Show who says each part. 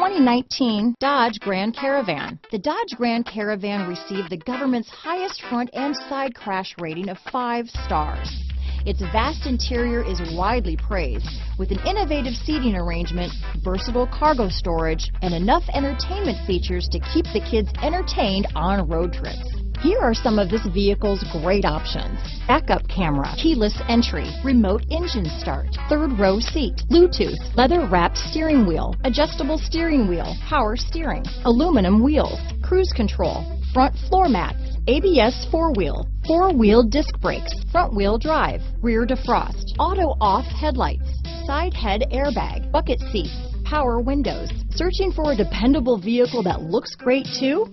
Speaker 1: 2019 Dodge Grand Caravan. The Dodge Grand Caravan received the government's highest front and side crash rating of five stars. Its vast interior is widely praised, with an innovative seating arrangement, versatile cargo storage, and enough entertainment features to keep the kids entertained on road trips. Here are some of this vehicle's great options. Backup camera, keyless entry, remote engine start, third row seat, Bluetooth, leather wrapped steering wheel, adjustable steering wheel, power steering, aluminum wheels, cruise control, front floor mats, ABS four-wheel, four-wheel disc brakes, front-wheel drive, rear defrost, auto-off headlights, side head airbag, bucket seats, power windows. Searching for a dependable vehicle that looks great too?